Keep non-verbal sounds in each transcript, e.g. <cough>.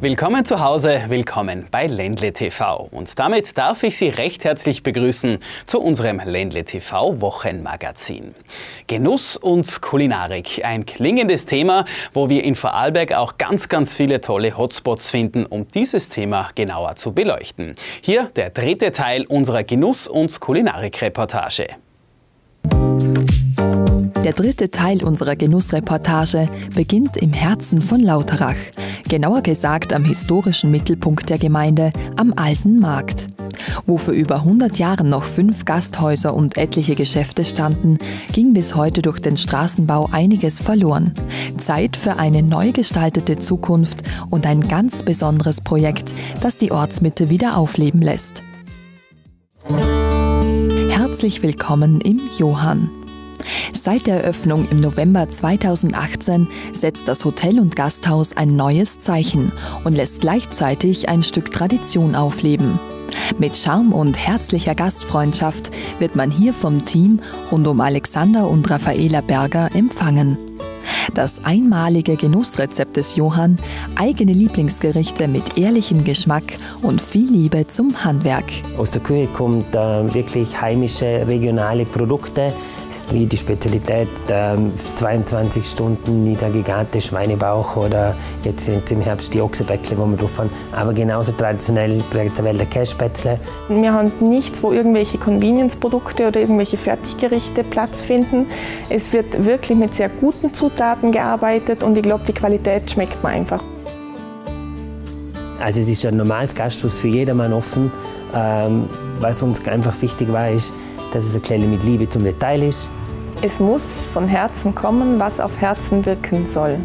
Willkommen zu Hause, willkommen bei Ländle TV. Und damit darf ich Sie recht herzlich begrüßen zu unserem Ländle TV Wochenmagazin. Genuss und Kulinarik, ein klingendes Thema, wo wir in Vorarlberg auch ganz, ganz viele tolle Hotspots finden, um dieses Thema genauer zu beleuchten. Hier der dritte Teil unserer Genuss- und Kulinarik-Reportage. Der dritte Teil unserer Genussreportage beginnt im Herzen von Lauterach, genauer gesagt am historischen Mittelpunkt der Gemeinde, am Alten Markt. Wo für über 100 Jahre noch fünf Gasthäuser und etliche Geschäfte standen, ging bis heute durch den Straßenbau einiges verloren. Zeit für eine neu gestaltete Zukunft und ein ganz besonderes Projekt, das die Ortsmitte wieder aufleben lässt. Herzlich willkommen im Johann. Seit der Eröffnung im November 2018 setzt das Hotel und Gasthaus ein neues Zeichen und lässt gleichzeitig ein Stück Tradition aufleben. Mit Charme und herzlicher Gastfreundschaft wird man hier vom Team rund um Alexander und Raffaela Berger empfangen. Das einmalige Genussrezept des Johann, eigene Lieblingsgerichte mit ehrlichem Geschmack und viel Liebe zum Handwerk. Aus der Küche kommt äh, wirklich heimische, regionale Produkte wie die Spezialität ähm, 22 Stunden niedergegarte Schweinebauch oder jetzt sind im Herbst die Ochsebäckle, wo wir drauf haben. Aber genauso traditionell Bregenzer Kässpätzle. Wir haben nichts, wo irgendwelche Convenience-Produkte oder irgendwelche Fertiggerichte Platz finden. Es wird wirklich mit sehr guten Zutaten gearbeitet und ich glaube, die Qualität schmeckt mir einfach. Also es ist ein normales Gasthaus für jedermann offen. Ähm, was uns einfach wichtig war, ist, dass es ein bisschen mit Liebe zum Detail ist. Es muss von Herzen kommen, was auf Herzen wirken soll.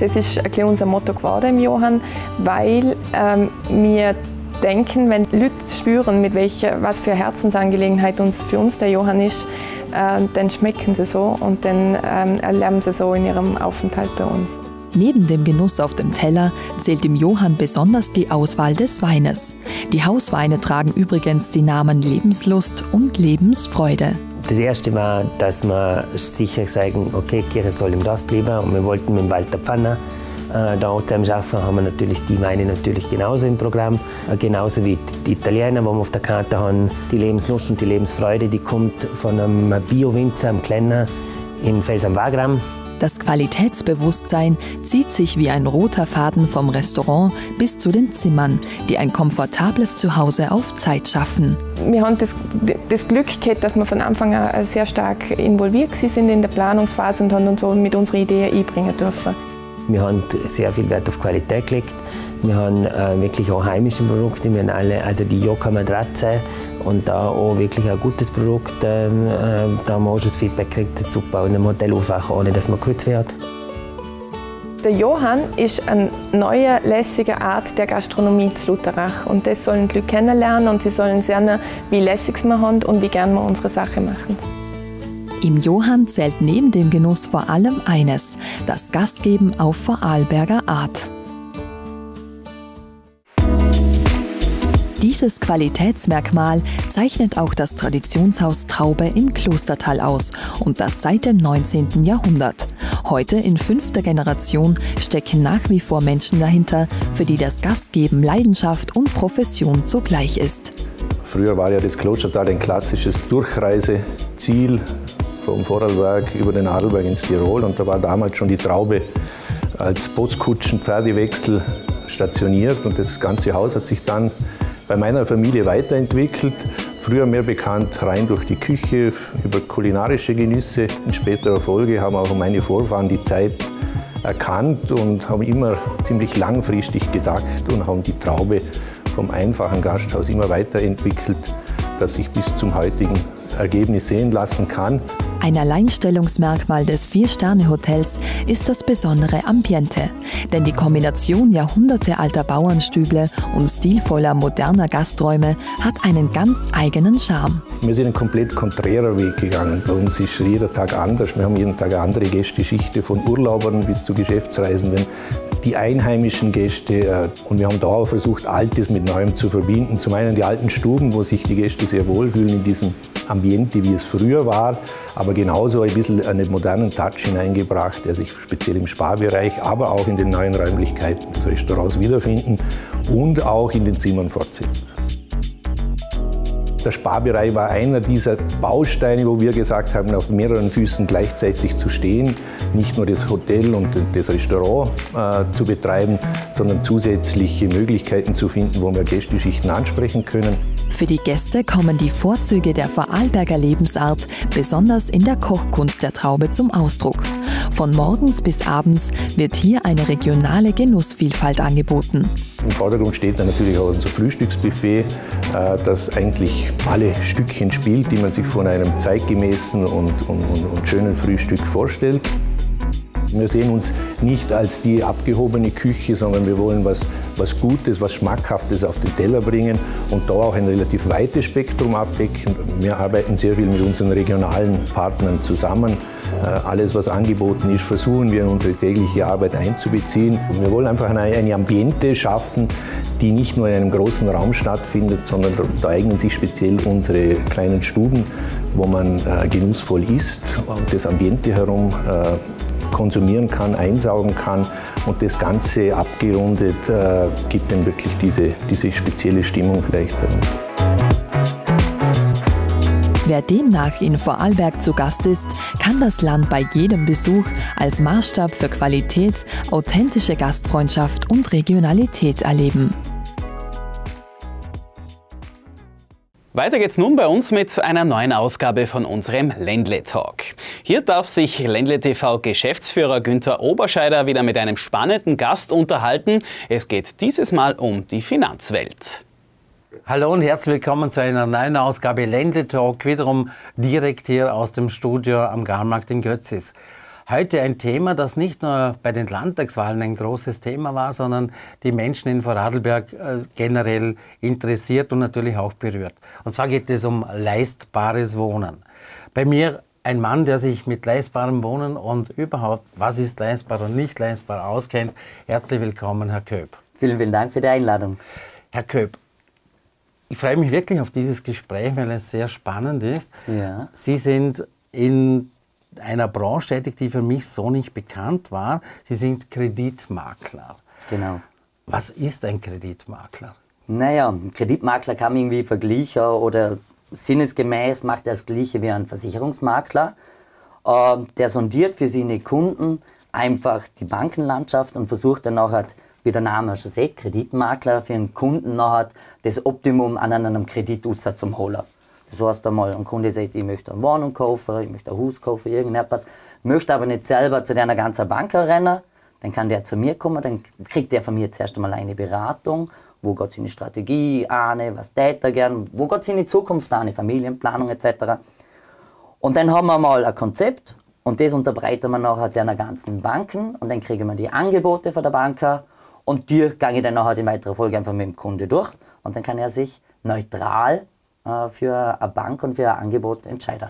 Das ist ein unser Motto geworden im Johann, weil ähm, wir denken, wenn Leute spüren, mit welcher, was für Herzensangelegenheit uns, für uns der Johann ist, äh, dann schmecken sie so und dann ähm, erlernen sie so in ihrem Aufenthalt bei uns. Neben dem Genuss auf dem Teller zählt dem Johann besonders die Auswahl des Weines. Die Hausweine tragen übrigens die Namen Lebenslust und Lebensfreude. Das erste war, dass wir sicher sagen, okay, Kirche soll im Dorf bleiben und wir wollten mit dem Walter Pfanner äh, da zusammen arbeiten, haben wir natürlich die Weine natürlich genauso im Programm, äh, genauso wie die Italiener, die wir auf der Karte haben. Die Lebenslust und die Lebensfreude, die kommt von einem Bio-Winzer, einem Kleiner in Fels am Wagram. Das Qualitätsbewusstsein zieht sich wie ein roter Faden vom Restaurant bis zu den Zimmern, die ein komfortables Zuhause auf Zeit schaffen. Wir haben das, das Glück gehabt, dass wir von Anfang an sehr stark involviert sind in der Planungsphase und haben uns so mit unserer Idee einbringen dürfen. Wir haben sehr viel Wert auf Qualität gelegt. Wir haben äh, wirklich auch heimische Produkte. Wir haben alle, also die Joka Matratze und da auch wirklich ein gutes Produkt. Ähm, äh, da haben wir auch schon das Feedback gekriegt, das ist super und im Hotel aufwachen, ohne dass man gut wird. Der Johann ist eine neue, lässige Art der Gastronomie zu Lutherach. Und das sollen die Leute kennenlernen und sie sollen sehen, wie lässig wir haben und wie gerne wir unsere Sache machen. Im Johann zählt neben dem Genuss vor allem eines, das Gastgeben auf Vorarlberger Art. Dieses Qualitätsmerkmal zeichnet auch das Traditionshaus Traube im Klostertal aus und das seit dem 19. Jahrhundert. Heute in fünfter Generation stecken nach wie vor Menschen dahinter, für die das Gastgeben Leidenschaft und Profession zugleich ist. Früher war ja das Klostertal ein klassisches Durchreiseziel vom Vorarlberg über den Adelberg ins Tirol und da war damals schon die Traube als Postkutschen-Pferdewechsel stationiert und das ganze Haus hat sich dann bei meiner Familie weiterentwickelt. Früher mehr bekannt rein durch die Küche, über kulinarische Genüsse. In späterer Folge haben auch meine Vorfahren die Zeit erkannt und haben immer ziemlich langfristig gedacht und haben die Traube vom einfachen Gasthaus immer weiterentwickelt, dass sich bis zum heutigen Ergebnis sehen lassen kann. Ein Alleinstellungsmerkmal des Vier-Sterne-Hotels ist das besondere Ambiente. Denn die Kombination jahrhundertealter Bauernstüble und stilvoller moderner Gasträume hat einen ganz eigenen Charme. Wir sind einen komplett konträrer Weg gegangen. Bei uns ist jeder Tag anders. Wir haben jeden Tag eine andere Gästeschichte, von Urlaubern bis zu Geschäftsreisenden. Die einheimischen Gäste. Äh, und wir haben da auch versucht, Altes mit Neuem zu verbinden. Zum einen die alten Stuben, wo sich die Gäste sehr wohlfühlen in diesem Ambiente, wie es früher war, aber genauso ein bisschen einen modernen Touch hineingebracht, der sich speziell im Sparbereich, aber auch in den neuen Räumlichkeiten des Restaurants wiederfinden und auch in den Zimmern fortsetzt. Der Sparbereich war einer dieser Bausteine, wo wir gesagt haben, auf mehreren Füßen gleichzeitig zu stehen, nicht nur das Hotel und das Restaurant äh, zu betreiben, sondern zusätzliche Möglichkeiten zu finden, wo wir Gästeschichten ansprechen können. Für die Gäste kommen die Vorzüge der Vorarlberger Lebensart besonders in der Kochkunst der Traube zum Ausdruck. Von morgens bis abends wird hier eine regionale Genussvielfalt angeboten. Im Vordergrund steht dann natürlich auch unser Frühstücksbuffet, äh, das eigentlich alle Stückchen spielt, die man sich von einem zeitgemäßen und, und, und schönen Frühstück vorstellt. Wir sehen uns nicht als die abgehobene Küche, sondern wir wollen was, was Gutes, was Schmackhaftes auf den Teller bringen und da auch ein relativ weites Spektrum abdecken. Wir arbeiten sehr viel mit unseren regionalen Partnern zusammen. Äh, alles, was angeboten ist, versuchen wir in unsere tägliche Arbeit einzubeziehen. Wir wollen einfach eine, eine Ambiente schaffen, die nicht nur in einem großen Raum stattfindet, sondern da eignen sich speziell unsere kleinen Stuben, wo man äh, genussvoll isst und das Ambiente herum äh, konsumieren kann, einsaugen kann und das Ganze abgerundet äh, gibt dann wirklich diese, diese spezielle Stimmung vielleicht. Wer demnach in Vorarlberg zu Gast ist, kann das Land bei jedem Besuch als Maßstab für Qualität, authentische Gastfreundschaft und Regionalität erleben. Weiter geht's nun bei uns mit einer neuen Ausgabe von unserem Ländle Talk. Hier darf sich Ländle TV Geschäftsführer Günther Oberscheider wieder mit einem spannenden Gast unterhalten. Es geht dieses Mal um die Finanzwelt. Hallo und herzlich willkommen zu einer neuen Ausgabe Ländle Talk, wiederum direkt hier aus dem Studio am Garmarkt in Götzis. Heute ein Thema, das nicht nur bei den Landtagswahlen ein großes Thema war, sondern die Menschen in Vorarlberg äh, generell interessiert und natürlich auch berührt. Und zwar geht es um leistbares Wohnen. Bei mir ein Mann, der sich mit leistbarem Wohnen und überhaupt, was ist leistbar und nicht leistbar auskennt. Herzlich willkommen, Herr Köp. Vielen, vielen Dank für die Einladung. Herr Köp, ich freue mich wirklich auf dieses Gespräch, weil es sehr spannend ist. Ja. Sie sind in einer Branche tätig, die für mich so nicht bekannt war. Sie sind Kreditmakler. Genau. Was ist ein Kreditmakler? Naja, ein Kreditmakler kann man irgendwie vergleichen oder sinnesgemäß macht er das Gleiche wie ein Versicherungsmakler. Äh, der sondiert für seine Kunden einfach die Bankenlandschaft und versucht dann nachher, wie der Name schon sagt, Kreditmakler für einen Kunden nachher das Optimum an einem Kredit zu holen. Das heißt einmal, ein Kunde sagt, ich möchte eine Wohnung kaufen, ich möchte ein Haus kaufen, irgendetwas, möchte aber nicht selber zu einer ganzen Bank rennen, dann kann der zu mir kommen, dann kriegt der von mir zuerst einmal eine Beratung, wo geht seine Strategie an, was tät er gern, wo geht seine Zukunft an, Familienplanung etc. Und dann haben wir mal ein Konzept und das unterbreiten wir nachher den ganzen Banken und dann kriegen wir die Angebote von der Bank und die gehe ich dann nachher in weiterer Folge einfach mit dem Kunde durch und dann kann er sich neutral für eine Bank und für ein Angebot entscheiden.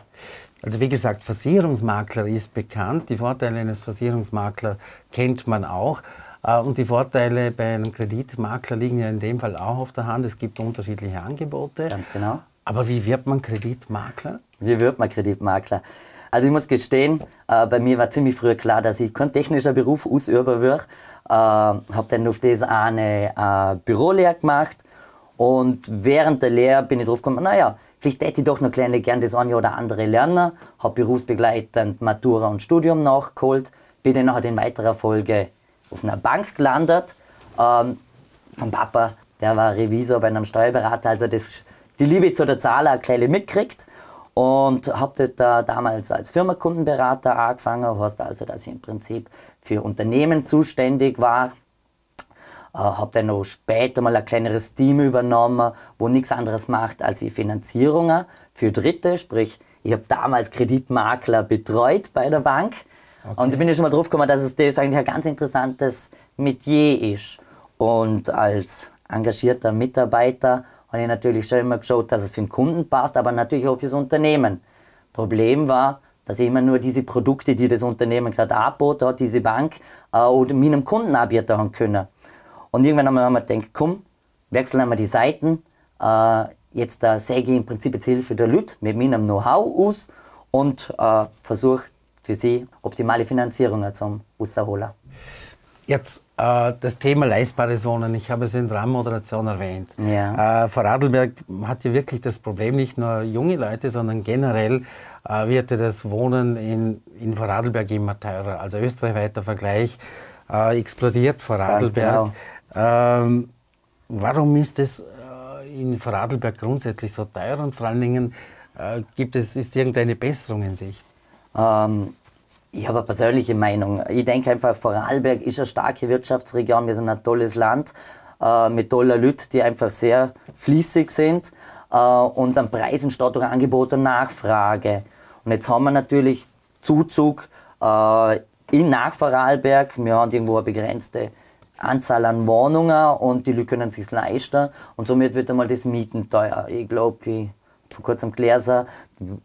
Also wie gesagt, Versicherungsmakler ist bekannt. Die Vorteile eines Versicherungsmaklers kennt man auch. Äh, und die Vorteile bei einem Kreditmakler liegen ja in dem Fall auch auf der Hand. Es gibt unterschiedliche Angebote. Ganz genau. Aber wie wird man Kreditmakler? Wie wird man Kreditmakler? Also ich muss gestehen, äh, bei mir war ziemlich früh klar, dass ich kein technischer Beruf ausüben würde. Äh, habe dann auf das eine äh, Bürolehre gemacht und während der Lehre bin ich drauf gekommen, naja, vielleicht hätte ich doch noch kleine gern das eine oder andere lernen. Habe berufsbegleitend Matura und Studium nachgeholt. Bin dann nachher in weiterer Folge auf einer Bank gelandet. Ähm, vom Papa, der war Revisor bei einem Steuerberater, also das, die Liebe zu der Zahl ein kleine mitkriegt. Und habe dort damals als Firmakundenberater angefangen, heißt also, dass ich im Prinzip für Unternehmen zuständig war äh, habe dann noch später mal ein kleineres Team übernommen, wo nichts anderes macht als wie Finanzierungen für Dritte. Sprich, ich habe damals Kreditmakler betreut bei der Bank. Okay. Und da bin ich schon mal drauf gekommen, dass es das eigentlich ein ganz interessantes Metier ist. Und als engagierter Mitarbeiter habe ich natürlich schon immer geschaut, dass es für den Kunden passt, aber natürlich auch fürs Unternehmen. Problem war, dass ich immer nur diese Produkte, die das Unternehmen gerade angeboten hat, diese Bank, äh, oder meinem Kunden anbieten haben können. Und irgendwann haben wir gedacht, komm, wechseln wir die Seiten. Äh, jetzt äh, säge ich im Prinzip jetzt Hilfe der Leute mit meinem Know-how aus und äh, versuche für sie optimale Finanzierungen zum rausholen. Jetzt äh, das Thema leistbares Wohnen. Ich habe es in der Rahmenmoderation erwähnt. Ja. Äh, Vorarlberg hat ja wirklich das Problem, nicht nur junge Leute, sondern generell äh, wird ja das Wohnen in, in Vorarlberg immer teurer. Also österreichweiter Vergleich äh, explodiert Vorarlberg. Genau. Ähm, warum ist es äh, in Vorarlberg grundsätzlich so teuer und vor allen Dingen äh, gibt es, ist irgendeine Besserung in Sicht? Ähm, ich habe eine persönliche Meinung. Ich denke einfach, Vorarlberg ist eine starke Wirtschaftsregion. Wir sind ein tolles Land äh, mit tollen Leuten, die einfach sehr fließig sind. Äh, und am Preis entsteht durch Angebot und Nachfrage. Und jetzt haben wir natürlich Zuzug äh, in nach Vorarlberg. Wir haben irgendwo eine begrenzte Anzahl an Wohnungen und die Leute können es sich leisten. Und somit wird einmal das Mieten teuer. Ich glaube, ich vor kurzem gelesen,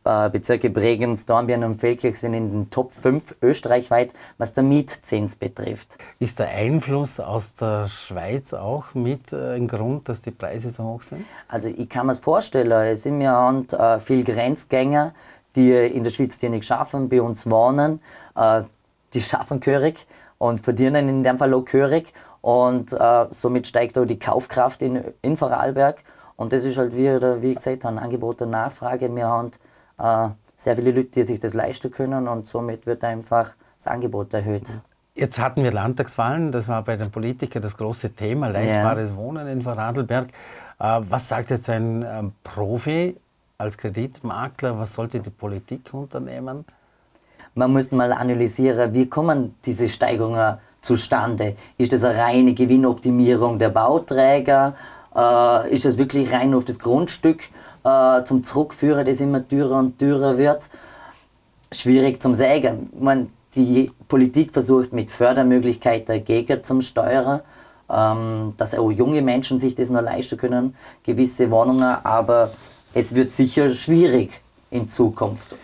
äh, Bezirke Bregenz, Dornbirn und Feldkirch sind in den Top 5 österreichweit, was der Mietzins betrifft. Ist der Einfluss aus der Schweiz auch mit äh, ein Grund, dass die Preise so hoch sind? Also ich kann mir es vorstellen, es sind ja und, äh, viele Grenzgänger, die in der Schweiz die nicht schaffen, bei uns wohnen, äh, die schaffen Körig und verdienen in dem Fall auch Körig und äh, somit steigt auch die Kaufkraft in, in Vorarlberg und das ist halt, wie, wie gesagt, ein Angebot und Nachfrage. Wir haben äh, sehr viele Leute, die sich das leisten können und somit wird einfach das Angebot erhöht. Jetzt hatten wir Landtagswahlen, das war bei den Politikern das große Thema, leistbares ja. Wohnen in Vorarlberg. Äh, was sagt jetzt ein ähm, Profi als Kreditmakler, was sollte die Politik unternehmen? Man muss mal analysieren, wie kommen diese Steigerungen zustande? Ist das eine reine Gewinnoptimierung der Bauträger? Äh, ist es wirklich rein auf das Grundstück äh, zum Zurückführen, das immer teurer und teurer wird. Schwierig zum sagen. Ich meine, die Politik versucht mit Fördermöglichkeiten dagegen zum Steuern, ähm, dass auch junge Menschen sich das noch leisten können, gewisse Wohnungen, aber es wird sicher schwierig in Zukunft.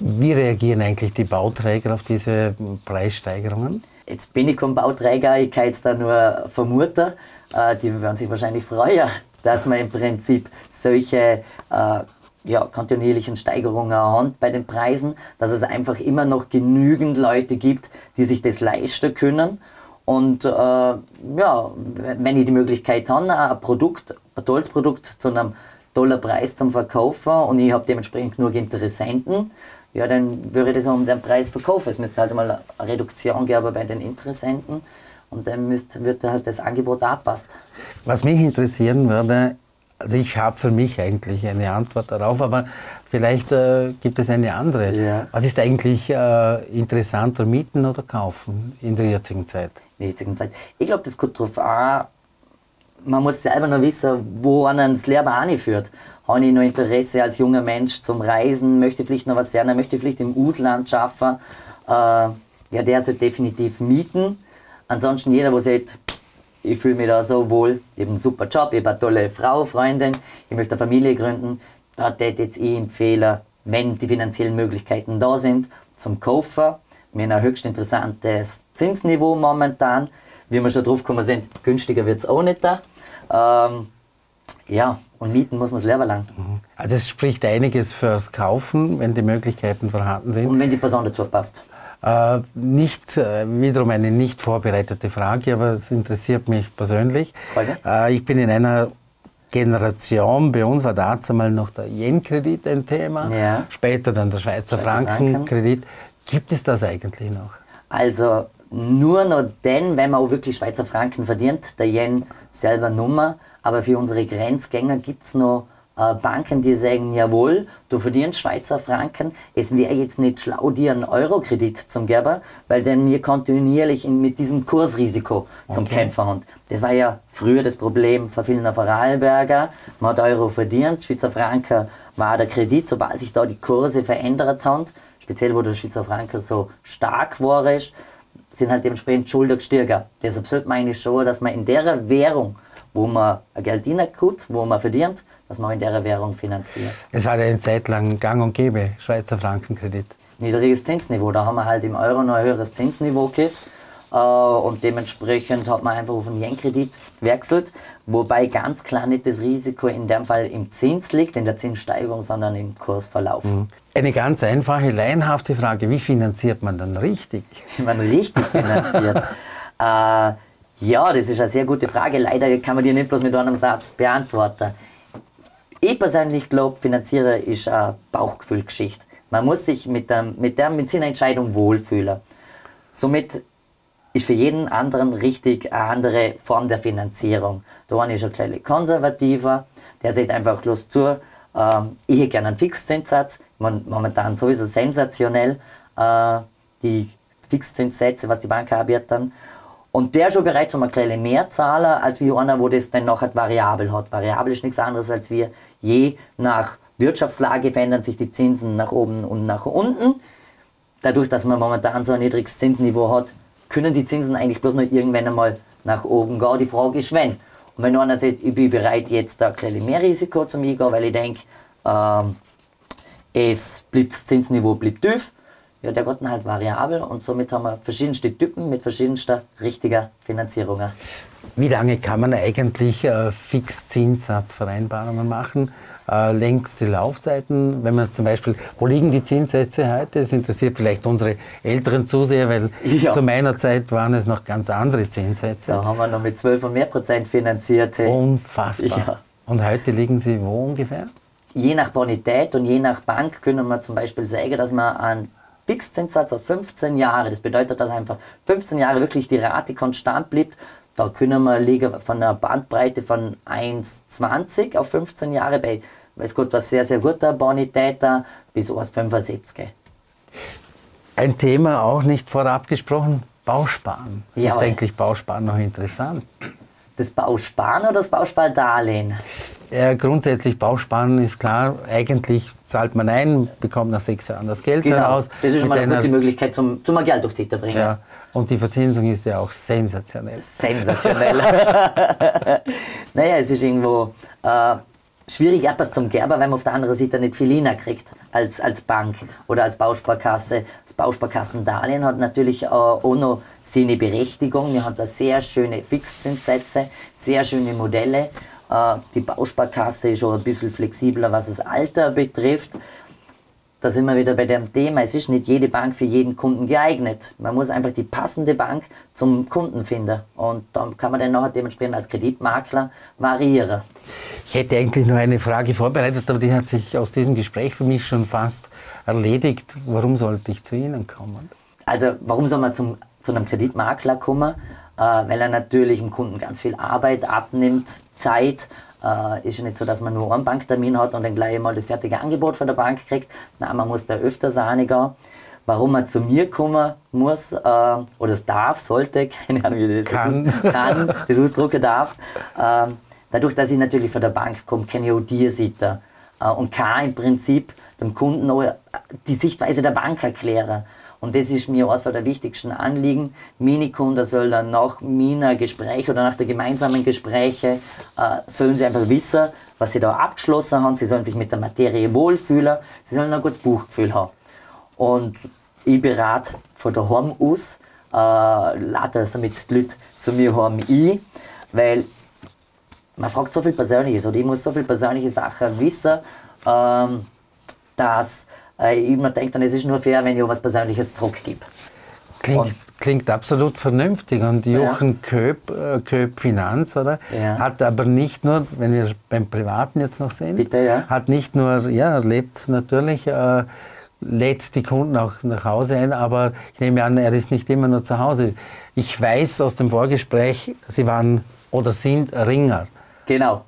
Wie reagieren eigentlich die Bauträger auf diese Preissteigerungen? Jetzt bin ich kein Bauträger, ich kann jetzt da nur vermuten. Äh, die werden sich wahrscheinlich freuen, <laughs> dass man im Prinzip solche äh, ja, kontinuierlichen Steigerungen hat bei den Preisen, dass es einfach immer noch genügend Leute gibt, die sich das leisten können. Und äh, ja, wenn ich die Möglichkeit habe, ein Produkt, ein tolles Produkt zu einem tollen Preis zum Verkaufen und ich habe dementsprechend genug Interessenten, ja, dann würde ich das um den Preis verkaufen. Es müsste halt mal eine Reduktion geben bei den Interessenten. Und dann müsst, wird halt das Angebot angepasst. Was mich interessieren würde, also ich habe für mich eigentlich eine Antwort darauf, aber vielleicht äh, gibt es eine andere. Ja. Was ist eigentlich äh, interessanter, mieten oder kaufen in der jetzigen Zeit? In der jetzigen Zeit. Ich glaube, das kommt darauf an, man muss selber noch wissen, wo einen das Leben anführt. Habe ich noch Interesse als junger Mensch zum Reisen? Möchte vielleicht noch was lernen? Möchte vielleicht im Ausland arbeiten? Äh, ja, der sollte definitiv mieten. Ansonsten jeder, der sagt, ich fühle mich da so wohl, ich habe einen super Job, ich habe eine tolle Frau, Freundin, ich möchte eine Familie gründen, da hätte jetzt ich empfehlen, wenn die finanziellen Möglichkeiten da sind, zum Kaufen. Wir haben ein höchst interessantes Zinsniveau momentan. Wie wir schon drauf gekommen sind, günstiger wird es auch nicht da. Ähm, ja, und mieten muss man das Leben lang. Mhm. Also es spricht einiges fürs Kaufen, wenn die Möglichkeiten vorhanden sind. Und wenn die Person dazu passt. Äh, nicht, äh, wiederum eine nicht vorbereitete Frage, aber es interessiert mich persönlich. Äh, ich bin in einer Generation, bei uns war dazu mal noch der Yen-Kredit ein Thema, ja. später dann der Schweizer, Schweizer Franken-Kredit. Gibt es das eigentlich noch? Also nur noch dann, wenn man auch wirklich Schweizer Franken verdient, der Yen selber Nummer. Aber für unsere Grenzgänger gibt es noch äh, Banken, die sagen, jawohl, du verdienst Schweizer Franken, es wäre jetzt nicht schlau, dir einen Eurokredit zum geben, weil dann wir kontinuierlich in, mit diesem Kursrisiko zum okay. Kämpfen haben. Das war ja früher das Problem für viele Vorarlberger. Man hat Euro verdient, Schweizer Franken war der Kredit, sobald sich da die Kurse verändert haben, speziell wo der Schweizer Franken so stark war, sind halt dementsprechend Schulden gestiegen. Deshalb sollte man eigentlich schon, dass man in der Währung, wo man Geld reinkommt, wo man verdient, dass man in der Währung finanziert. Es war ja eine Zeit lang gang und gäbe, Schweizer Frankenkredit. niedriges Zinsniveau. Da haben wir halt im Euro noch ein höheres Zinsniveau gehabt. Äh, und dementsprechend hat man einfach auf einen Yen-Kredit gewechselt, wobei ganz klar nicht das Risiko in dem Fall im Zins liegt, in der Zinssteigerung, sondern im Kursverlauf. Mhm. Eine ganz einfache, laienhafte Frage, wie finanziert man dann richtig? <laughs> Wie man richtig finanziert? <laughs> äh, ja, das ist eine sehr gute Frage. Leider kann man die nicht bloß mit einem Satz beantworten. Ich persönlich glaube, Finanzierer ist eine Bauchgefühlgeschichte. Man muss sich mit, dem, mit der Medizinentscheidung wohlfühlen. Somit ist für jeden anderen richtig eine andere Form der Finanzierung. Der eine ist ein kleiner konservativer, der sieht einfach bloß zu, ähm, ich hätte gerne einen Fixzinssatz, momentan sowieso sensationell, äh, die Fixzinssätze, was die Bank anbieten. Und der ist schon bereit, um ein kleines mehr zahlen, als wie einer, wo das dann noch variabel hat. Variabel ist nichts anderes, als wir je nach Wirtschaftslage verändern sich die Zinsen nach oben und nach unten. Dadurch, dass man momentan so ein niedriges Zinsniveau hat, können die Zinsen eigentlich bloß noch irgendwann einmal nach oben gehen. Die Frage ist, wenn. Und wenn einer sagt, ich bin bereit, jetzt da ein bisschen mehr Risiko zu mir gehen, weil ich denke, ähm, es bleibt, das Zinsniveau bleibt tief, ja, der wird dann halt variabel und somit haben wir verschiedenste Typen mit verschiedenster richtiger Finanzierungen. Wie lange kann man eigentlich äh, Fixzinssatzvereinbarungen machen? Äh, längste Laufzeiten, wenn man zum Beispiel, wo liegen die Zinssätze heute? Das interessiert vielleicht unsere älteren Zuseher, weil ja. zu meiner Zeit waren es noch ganz andere Zinssätze. Da haben wir noch mit 12 und mehr Prozent finanzierte. Unfassbar. Ja. Und heute liegen sie wo ungefähr? Je nach Bonität und je nach Bank können wir zum Beispiel sagen, dass man an Fixzinssatz auf 15 Jahre. Das bedeutet, dass einfach 15 Jahre wirklich die Rate konstant bleibt. Da können wir liegen von einer Bandbreite von 1,20 auf 15 Jahre bei, weiß Gott, was sehr, sehr guter Bonitäter bis 1,75. Ein Thema auch nicht vorab gesprochen, Bausparen. Ja, ist eigentlich Bausparen noch interessant? Das Bausparen oder das Bauspardarlehen? Ja, grundsätzlich Bausparen ist klar, eigentlich zahlt man ein, bekommt nach sechs Jahren das Geld genau. heraus. Das ist schon mal eine gute Möglichkeit, zum, zum Geld auf zu bringen. Ja. Und die Verzinsung ist ja auch sensationell. Sensationell. <laughs> naja, es ist irgendwo äh, schwierig etwas zum Gerber, weil man auf der anderen Seite nicht viel Lina kriegt als, als Bank oder als Bausparkasse. Das Bausparkassendarlehen hat natürlich äh, auch noch seine Berechtigung. Wir haben da sehr schöne Fixzinssätze, sehr schöne Modelle. Äh, die Bausparkasse ist auch ein bisschen flexibler, was das Alter betrifft. Da sind wir wieder bei dem Thema, es ist nicht jede Bank für jeden Kunden geeignet. Man muss einfach die passende Bank zum Kunden finden. Und dann kann man dann nachher dementsprechend als Kreditmakler variieren. Ich hätte eigentlich noch eine Frage vorbereitet, aber die hat sich aus diesem Gespräch für mich schon fast erledigt. Warum sollte ich zu Ihnen kommen? Also, warum soll man zum, zu einem Kreditmakler kommen? Äh, weil er natürlich dem Kunden ganz viel Arbeit abnimmt, Zeit. Äh, ist ja nicht so, dass man nur einen Banktermin hat und dann gleich mal das fertige Angebot von der Bank kriegt. Nein, man muss da öfters reinigen. Warum man zu mir kommen muss äh, oder es darf, sollte, <laughs> keine Ahnung, wie das kann, ist, <laughs> kann das ausdrucken darf. Äh, dadurch, dass ich natürlich von der Bank komme, kenne ich auch die Seite äh, und kann im Prinzip dem Kunden auch die Sichtweise der Bank erklären. Und das ist mir eines der wichtigsten Anliegen. Meine Kunden sollen nach meiner Gespräche oder nach der gemeinsamen Gespräche, äh, sollen sie einfach wissen, was sie da abgeschlossen haben. Sie sollen sich mit der Materie wohlfühlen. Sie sollen ein gutes Buchgefühl haben. Und ich berate von daheim aus, äh, lade somit die Leute zu mir heim ein, weil man fragt so viel Persönliches oder ich muss so viel persönliche Sachen wissen, ähm, dass ich mir denke, dann, es ist nur fair, wenn ich auch was Persönliches zurückgebe. Klingt, klingt absolut vernünftig. Und Jochen ja. Köp, äh, Köp Finanz, oder? Ja. Hat aber nicht nur, wenn wir beim Privaten jetzt noch sehen, Bitte, ja. hat nicht nur, ja, lebt natürlich, äh, lädt die Kunden auch nach Hause ein, aber ich nehme an, er ist nicht immer nur zu Hause. Ich weiß aus dem Vorgespräch, Sie waren oder sind Ringer. Genau.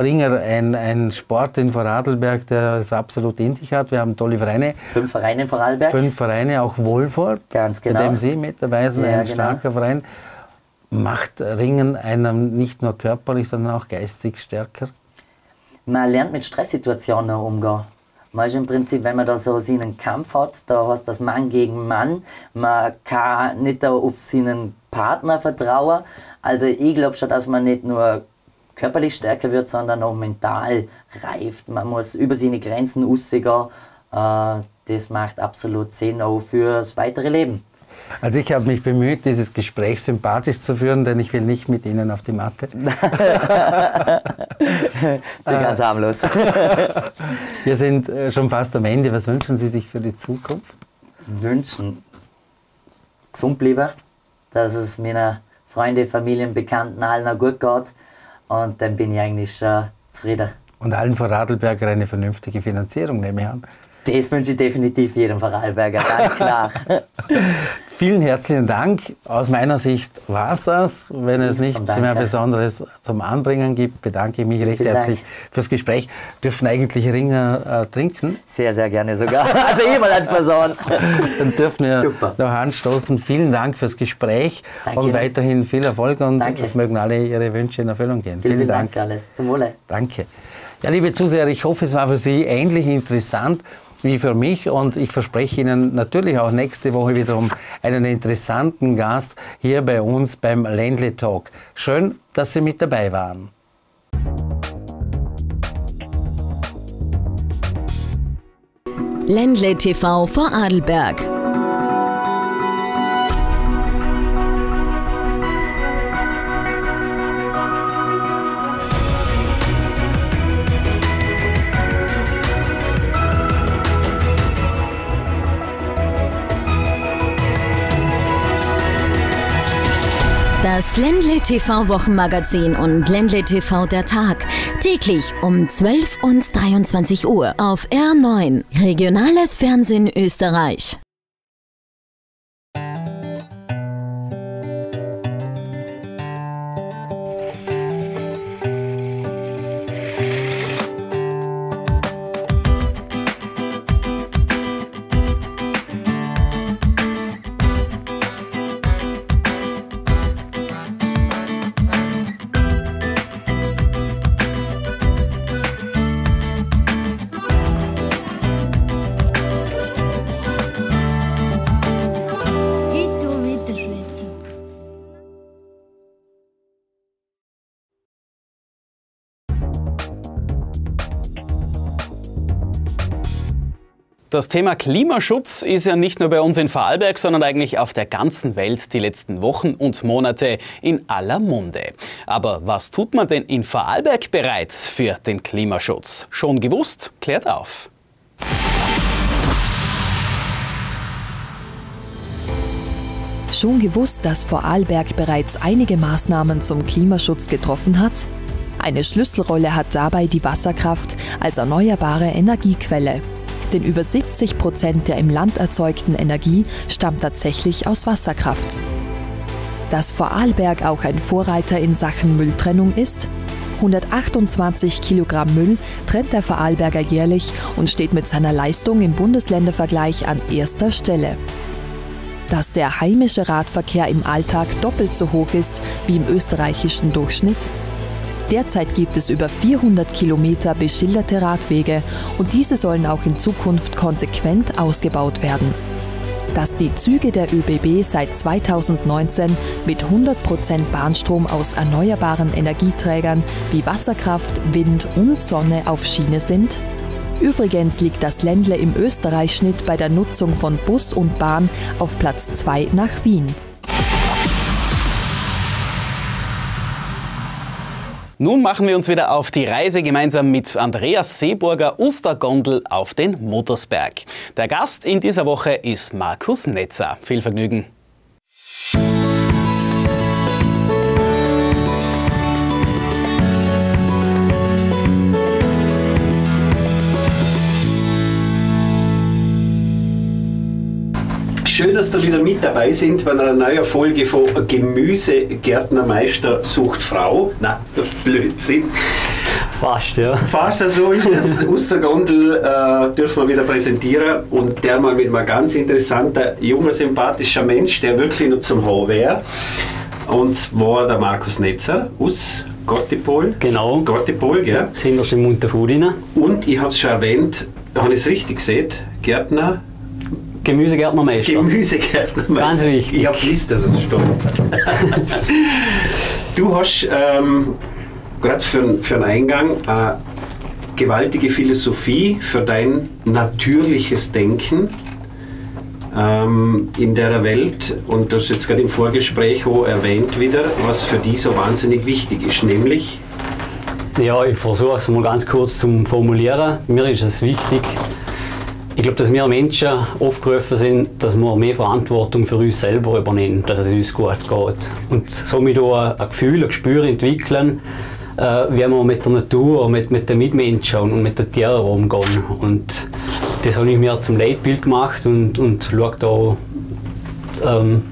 Ringer ein, ein Sport in Vorarlberg, der es absolut in sich hat. Wir haben tolle Vereine. Fünf Vereine in Vorarlberg. Fünf Vereine, auch Wohlfahrt. Ganz genau. Bei dem Sie mit dabei sind, ja, ein genau. starker Verein. Macht Ringen einem nicht nur körperlich, sondern auch geistig stärker? Man lernt mit Stresssituationen umgehen. Man ist im Prinzip, wenn man da so seinen Kampf hat, da hast das Mann gegen Mann. Man kann nicht auf seinen Partner vertrauen. Also ich glaube schon, dass man nicht nur körperlich stärker wird, sondern auch mental reift. Man muss über seine Grenzen rausgehen. Äh, das macht absolut Sinn auch fürs weitere Leben. Also ich habe mich bemüht, dieses Gespräch sympathisch zu führen, denn ich will nicht mit Ihnen auf die Matte. <laughs> ganz harmlos. <laughs> Wir sind äh, schon fast am Ende. Was wünschen Sie sich für die Zukunft? Wünschen gesund bleiben, dass es meiner Freunde, Familien, Bekannten allen gut geht und dann bin ich eigentlich schon zufrieden. Und allen Vorarlberger eine vernünftige Finanzierung, nehme ich an. Das wünsche ich definitiv jedem Vorarlberger, ganz klar. <laughs> Vielen herzlichen Dank. Aus meiner Sicht war es das. Wenn es nichts mehr Besonderes zum Anbringen gibt, bedanke ich mich recht Vielen herzlich Dank. fürs Gespräch. Dürfen eigentlich Ringer äh, trinken? Sehr, sehr gerne sogar. <laughs> Also mal als Person. Dann dürfen wir Super. noch anstoßen. Vielen Dank fürs Gespräch Danke und weiterhin viel Erfolg und Danke. es mögen alle Ihre Wünsche in Erfüllung gehen. Vielen, Vielen Dank. Dank alles. Zum Wohle. Danke. Ja, liebe Zuseher, ich hoffe, es war für Sie ähnlich interessant wie für mich. Und ich verspreche Ihnen natürlich auch nächste Woche wiederum einen interessanten Gast hier bei uns beim Ländle Talk. Schön, dass Sie mit dabei waren. Ländle TV vor Adelberg. Das Ländle TV Wochenmagazin und Ländle TV der Tag. Täglich um 12 und 23 Uhr auf R9. Regionales Fernsehen Österreich. Das Thema Klimaschutz ist ja nicht nur bei uns in Vorarlberg, sondern eigentlich auf der ganzen Welt die letzten Wochen und Monate in aller Munde. Aber was tut man denn in Vorarlberg bereits für den Klimaschutz? Schon gewusst? Klärt auf. Schon gewusst, dass Vorarlberg bereits einige Maßnahmen zum Klimaschutz getroffen hat? Eine Schlüsselrolle hat dabei die Wasserkraft als erneuerbare Energiequelle denn über 70 Prozent der im Land erzeugten Energie stammt tatsächlich aus Wasserkraft. Dass Vorarlberg auch ein Vorreiter in Sachen Mülltrennung ist, 128 Kilogramm Müll trennt der Vorarlberger jährlich und steht mit seiner Leistung im Bundesländervergleich an erster Stelle. Dass der heimische Radverkehr im Alltag doppelt so hoch ist wie im österreichischen Durchschnitt, Derzeit gibt es über 400 Kilometer beschilderte Radwege und diese sollen auch in Zukunft konsequent ausgebaut werden. Dass die Züge der ÖBB seit 2019 mit 100% Bahnstrom aus erneuerbaren Energieträgern wie Wasserkraft, Wind und Sonne auf Schiene sind? Übrigens liegt das Ländle im Österreichschnitt bei der Nutzung von Bus und Bahn auf Platz 2 nach Wien. Nun machen wir uns wieder auf die Reise gemeinsam mit Andreas Seeburger Ostergondel auf den Motorsberg. Der Gast in dieser Woche ist Markus Netzer. Viel Vergnügen! Schön, dass Sie wieder mit dabei sind bei einer neuen Folge von Gemüsegärtnermeister sucht Frau. Na, Blödsinn. Fast, ja. Fast so ist es. Ostergondel äh, dürfen wir wieder präsentieren und der mal mit einem ganz interessanten, junger, sympathischer Mensch, der wirklich noch zum Haar wäre. Und zwar der Markus Netzer aus Gottipol. Genau. Gottipol, gell? Hinterst in Munterfudina. Und ich habe es schon erwähnt, habe ich es richtig gesehen, Gärtner Gemüsegärtnermeister. Gemüsegärtnermeister. Ganz wichtig. Ich habe gewusst, dass es stimmt. <laughs> du hast ähm, gerade für, für den Eingang äh, gewaltige Philosophie für dein natürliches Denken ähm, in der Welt. Und das jetzt gerade im Vorgespräch auch erwähnt wieder, was für die so wahnsinnig wichtig ist, nämlich Ja, ich versuche es mal ganz kurz zu formulieren. Mir ist es wichtig, ich glaube, dass wir Menschen aufgerufen sind, dass wir mehr Verantwortung für uns selber übernehmen, dass es uns gut geht. Und somit auch ein Gefühl, ein Gespür entwickeln, äh, wie wir mit der Natur, mit, mit den Mitmenschen und mit den Tieren umgehen. Und das habe ich mir zum Leitbild gemacht und, und schaue da, ähm,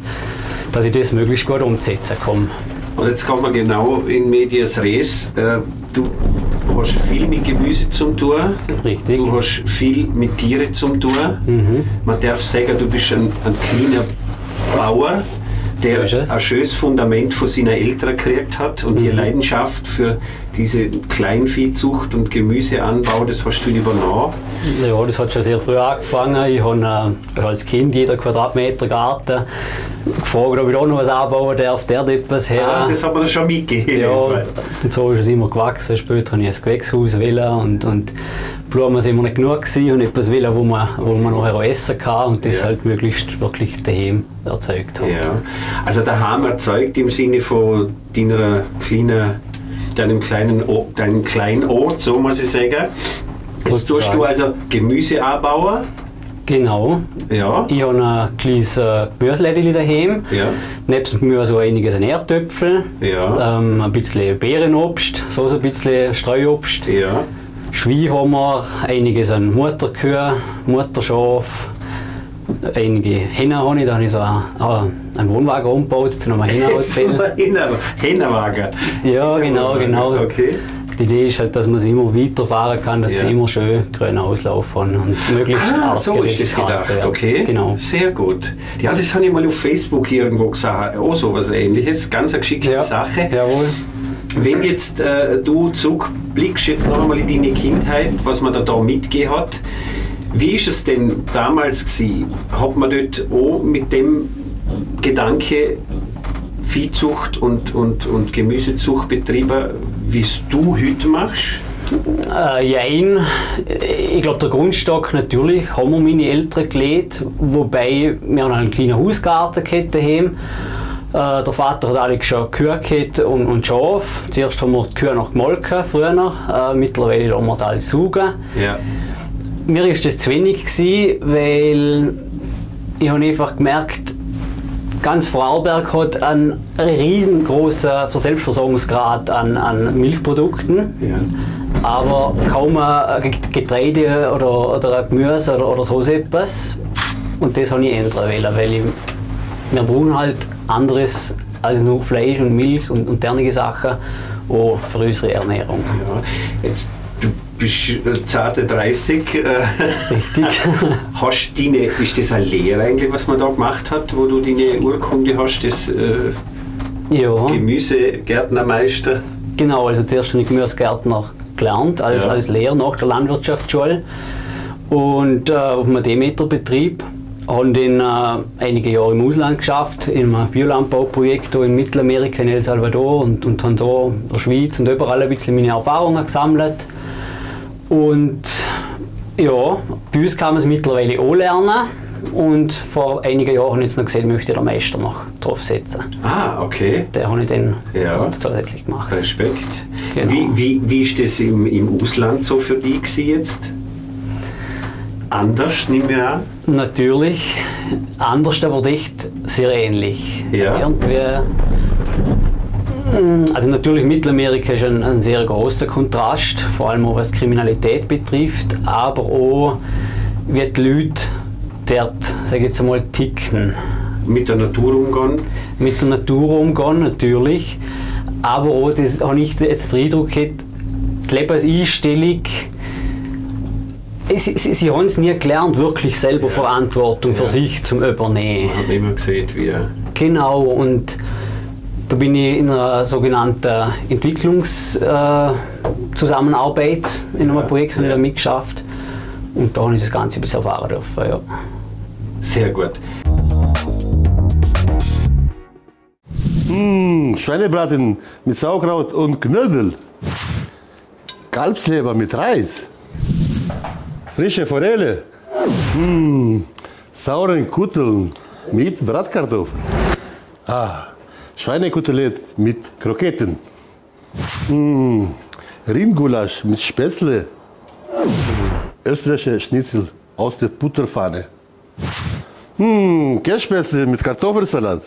dass ich das möglichst gut umsetzen kann. Und jetzt kommen wir genau in Medias Res. Äh, du hast viel mit Gemüse zum tun. Richtig. Du hast viel mit Tieren zum tun. Mhm. Man darf sagen, du bist ein, ein kleiner Bauer, der ein schönes Fundament von seinen Eltern gekriegt hat und die Mhm. Leidenschaft für diese Kleinviehzucht und Gemüseanbau, das hast du übernommen. Ja, das hat schon sehr früh angefangen. Ich habe äh, als Kind jeder Quadratmeter Garten gefragt, ob ich da noch was anbauen darf, der hat etwas her. Ah, das haben wir schon mitgegeben. ja, und so ist es immer gewachsen. Später habe ich ein Gewächshaus und, und Blumen sind immer nicht genug gewesen und etwas wählen, wo man, wo man nachher auch essen kann und das Ja. halt möglichst wirklich daheim erzeugt haben. Ja, also daheim erzeugt im Sinne von deiner kleinen, deinem kleinen, O- deinem kleinen Ort, so muss ich sagen. Jetzt tust du also Gemüse anbauen. Genau. Ja. Ich habe ein kleines äh, Gemüselädchen daheim. Ja. Nebst dem Gemüse auch einiges an Erdäpfel, Ja. ähm, ein bisschen Beerenobst, so ein bisschen Streuobst. Ja. Schwein haben wir, einiges an Mutterkühe, Mutterschaf, einige Hennen habe ich, da habe ich so einen, einen Wohnwagen umgebaut zu einem Hennenhotel. Hennenwagen. ja, genau, genau. Okay. Die Idee ist halt, dass man sie immer weiterfahren kann, dass Ja. sie immer schön grün auslaufen und möglichst Ah, so ist das gedacht, werden. okay. Genau. Sehr gut. Ja, das habe ich mal auf Facebook irgendwo gesagt, auch so was ähnliches. Ganz eine geschickte Ja, Sache. jawohl. Wenn jetzt äh, du zurückblickst, jetzt noch einmal in deine Kindheit, was man da, da mitgegeben hat, wie ist es denn damals gewesen? Hat man dort auch mit dem Gedanke Viehzucht und, und, und Gemüsezucht betrieben, wie es du heute machst? Äh, jein. Ich glaube, der Grundstock natürlich haben wir meine Eltern gelegt, wobei wir haben einen kleinen Hausgarten gehabt daheim. Äh, der Vater hat alle schon Kühe gehabt und, und Schaf. Zuerst haben wir die Kühe noch gemolken, früher. Äh, mittlerweile lassen wir es alles saugen. Ja. Mir ist das zu wenig gewesen, weil ich habe einfach gemerkt, ganz Vorarlberg hat einen riesengroßen Selbstversorgungsgrad an, an Milchprodukten, Ja. aber kaum ein Getreide oder, oder ein Gemüse oder, oder so etwas. Und das habe ich ändern wollen, weil ich, wir brauchen halt anderes als nur Fleisch und Milch und, und dernige Sachen auch für unsere Ernährung. Ja. Jetzt, bist äh, zarte 30. Äh, <laughs> Richtig. <laughs> hast deine, ist das eine Lehre eigentlich, was man da gemacht hat, wo du deine Urkunde hast, das äh, ja. Gemüsegärtnermeister? Genau, also zuerst habe ich Gemüsegärtner gelernt, als, Ja. als Lehrer nach der Landwirtschaftsschule. Und äh, auf einem Demeterbetrieb habe dann äh, einige Jahre im Ausland geschafft, in einem Biolandbauprojekt in Mittelamerika, in El Salvador und, und habe da in der Schweiz und überall ein bisschen meine Erfahrungen gesammelt. Und ja, bei uns kann man es mittlerweile auch lernen. Und vor einigen Jahren habe ich jetzt noch gesehen, möchte ich den Meister noch draufsetzen. Ah, okay. Den habe ich dann Ja. zusätzlich gemacht. Respekt. Genau. Wie, wie, wie ist das im, im Ausland so für dich jetzt? Anders, nehme ich an. Natürlich. Anders, aber echt sehr ähnlich. Ja. Irgendwie, also natürlich Mittelamerika ist ein, ein sehr großer Kontrast, vor allem auch was Kriminalität betrifft, aber auch wie die Leute dort, sage ich jetzt einmal, ticken. Mit der Natur umgehen. Mit der Natur umgehen natürlich, aber auch, das habe ich jetzt den Eindruck gehabt, die Lebenseinstellung Sie, sie, sie haben es nie gelernt, wirklich selber Verantwortung für Ja. sich zu übernehmen. Man hat immer gesehen, wie. Genau, und da bin ich in einer sogenannten Entwicklungszusammenarbeit in einem Ja, Projekt habe ich ja. da mitgeschafft. Und da habe ich das Ganze ein bisschen erfahren dürfen. Ja. Sehr gut. Mmh, Schweinebraten mit Sauerkraut und Knödel. Kalbsleber mit Reis. Frische Forelle. Mmh, sauren Kutteln mit Bratkartoffeln. Ah, Schweinekotelett mit Kroketten. Mmh, Rindgulasch mit Spätzle. Österreichische Schnitzel aus der Butterpfanne. Mmh, Kässpätzle mit Kartoffelsalat.